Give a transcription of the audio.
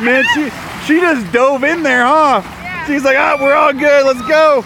Man, she she just dove in there, huh? Yeah. She's like, ah, we're all good. Let's go.